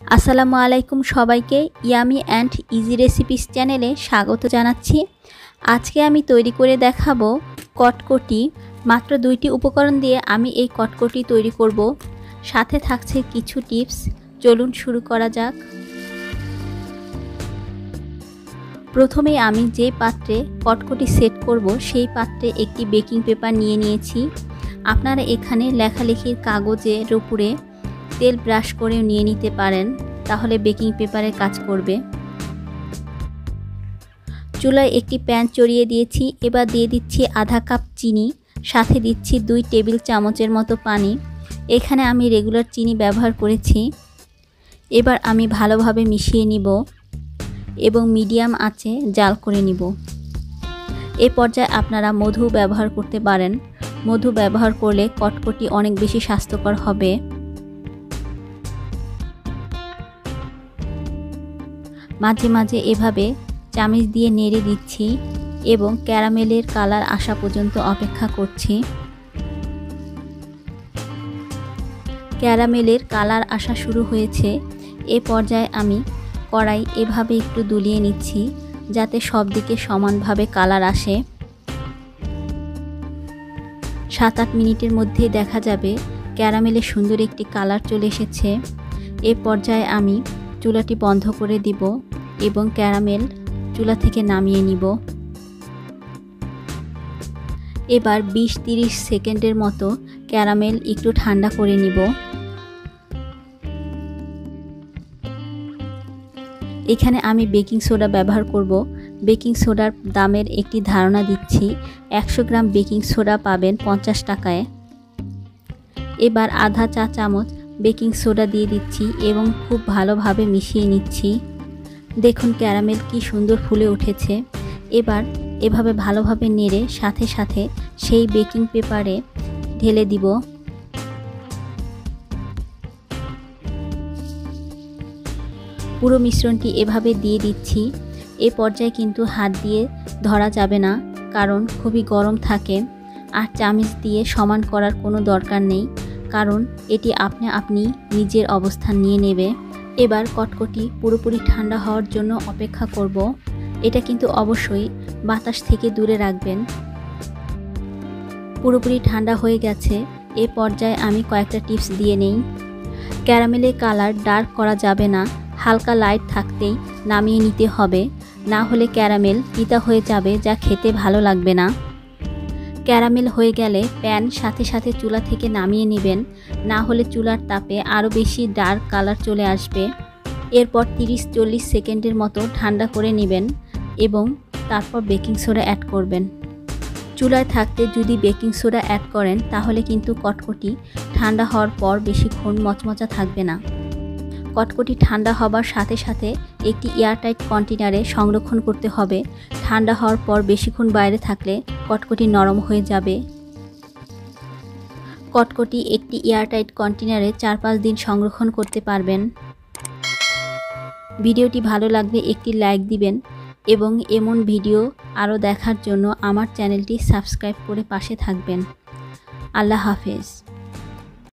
আসসালামু আলাইকুম সবাইকে ইয়ামি অ্যান্ড ইজি রেসিপিস চ্যানেলে স্বাগত জানাচ্ছি। আজকে আমি তৈরি করে দেখাবো কটকটি। মাত্র দুইটি উপকরণ দিয়ে আমি এই কটকটি তৈরি করব। সাথে থাকছে কিছু টিপস। চলুন শুরু করা যাক। প্রথমে আমি যে পাত্রে কটকটি সেট করব, সেই পাত্রে একটি বেকিং পেপার নিয়ে নিয়েছি। আপনারা এখানে লেখালেখির কাগজের উপরে তেল ব্রাশ করেও নিয়ে নিতে পারেন, তাহলে বেকিং পেপারে কাজ করবে। চুলায় একটি প্যান চড়িয়ে দিয়েছি, এবার দিয়ে দিচ্ছি আধা কাপ চিনি, সাথে দিচ্ছি দুই টেবিল চামচের মতো পানি। এখানে আমি রেগুলার চিনি ব্যবহার করেছি। এবার আমি ভালোভাবে মিশিয়ে নিব এবং মিডিয়াম আঁচে জাল করে নিব। এ পর্যায়ে আপনারা মধু ব্যবহার করতে পারেন। মধু ব্যবহার করলে কটকটি অনেক বেশি স্বাস্থ্যকর হবে। মাঝে মাঝে এভাবে চামিচ দিয়ে নেড়ে দিচ্ছি এবং ক্যারামেলের কালার আসা পর্যন্ত অপেক্ষা করছি। ক্যারামেলের কালার আসা শুরু হয়েছে। এ পর্যায়ে আমি কড়াই এভাবে একটু দুলিয়ে নিচ্ছি যাতে সব দিকে সমানভাবে কালার আসে। সাত আট মিনিটের মধ্যে দেখা যাবে ক্যারামেলের সুন্দর একটি কালার চলে এসেছে। এ পর্যায়ে আমি চুলাটি বন্ধ করে দিব। এবং ক্যারামেল চুলা থেকে নামিয়ে নিব। এবার ২০-৩০ সেকেন্ডের মতো ক্যারামেল একটু ঠান্ডা করে নিব। এখানে আমি বেকিং সোডা ব্যবহার করব। বেকিং সোডার দামের একটি ধারণা দিচ্ছি। একশো গ্রাম বেকিং সোডা পাবেন পঞ্চাশ টাকায়। এবার আধা চা চামচ বেকিং সোডা দিয়ে দিচ্ছি এবং খুব ভালোভাবে মিশিয়ে নিচ্ছি। দেখুন ক্যারামেল কি সুন্দর ফুলে উঠেছে। এবার এভাবে ভালোভাবে নেড়ে সাথে সাথে সেই বেকিং পেপারে ঢেলে দিব। পুরো মিশ্রণটি এভাবে দিয়ে দিচ্ছি। এ পর্যায়ে কিন্তু হাত দিয়ে ধরা যাবে না, কারণ খুবই গরম থাকে। আর চামিচ দিয়ে সমান করার কোনো দরকার নেই, কারণ এটি আপনি আপনি নিজের অবস্থান নিয়ে নেবে। এবার কটকটি পুরোপুরি ঠান্ডা হওয়ার জন্য অপেক্ষা করব। এটা কিন্তু অবশ্যই বাতাস থেকে দূরে রাখবেন। পুরোপুরি ঠান্ডা হয়ে গেছে। এ পর্যায়ে আমি কয়েকটা টিপস দিয়ে নেই। ক্যারামেলের কালার ডার্ক করা যাবে না। হালকা লাইট থাকতেই নামিয়ে নিতে হবে। না হলে ক্যারামেল পিতা হয়ে যাবে, যা খেতে ভালো লাগবে না। ক্যারামেল হয়ে গেলে প্যান সাথে সাথে চুলা থেকে নামিয়ে নেবেন। না হলে চুলার তাপে আরও বেশি ডার্ক কালার চলে আসবে। এরপর 30-40 সেকেন্ডের মতো ঠান্ডা করে নেবেন এবং তারপর বেকিং সোডা অ্যাড করবেন। চুলায় থাকতে যদি বেকিং সোডা অ্যাড করেন, তাহলে কিন্তু কটকটি ঠান্ডা হওয়ার পর বেশিক্ষণ মচমচা থাকবে না। কটকটি ঠান্ডা হবার সাথে সাথে একটি এয়ারটাইট কন্টেনারে সংরক্ষণ করতে হবে। ঠান্ডা হওয়ার পর বেশিক্ষণ বাইরে থাকলে কটকটি নরম হয়ে যাবে। কটকটি একটি এয়ারটাইট কন্টেনারে চার পাঁচ দিন সংরক্ষণ করতে পারবেন। ভিডিওটি ভালো লাগলে একটি লাইক দিবেন এবং এমন ভিডিও আরও দেখার জন্য আমার চ্যানেলটি সাবস্ক্রাইব করে পাশে থাকবেন। আল্লাহ হাফেজ।